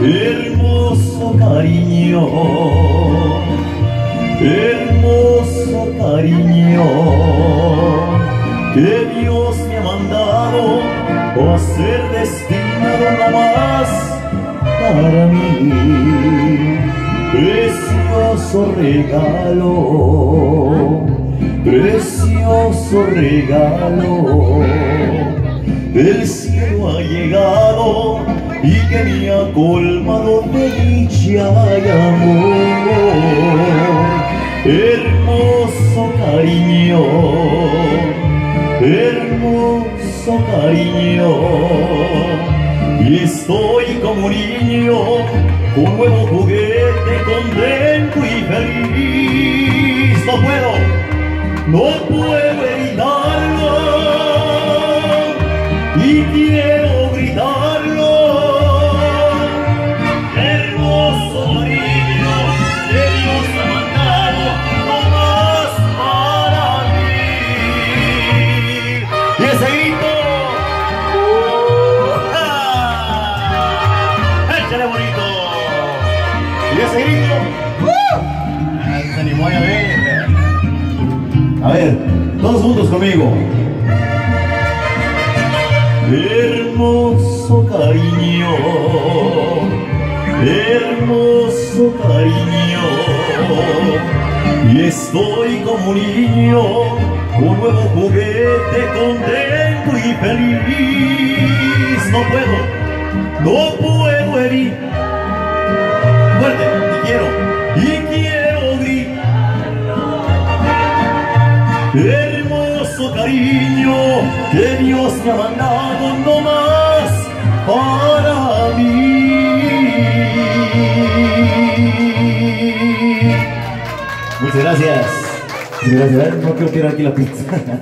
Hermoso cariño, hermoso cariño, que Dios me ha mandado a ser destinado nomás para mí. Precioso regalo, precioso regalo, del cielo ha llegado y que me ha colmado de dicha y amor. Hermoso cariño, hermoso cariño, y estoy como un niño con nuevo juguete, contento y no puedo evitarlo y quiero gritarlo. Hermoso cariño que Dios ha mandado nomás para mí. Y ese grito. ¡uh! ¡Échale bonito! Y ese grito. ¡uh! Se animó a ver. A ver, todos juntos conmigo. Hermoso cariño, hermoso cariño, y estoy como un niño con nuevo juguete, contento y feliz. No puedo, no puedo herir. Hermoso cariño que Dios me ha mandado nomás para mí. Muchas gracias. Muchas gracias. No quiero tirar aquí la pizza.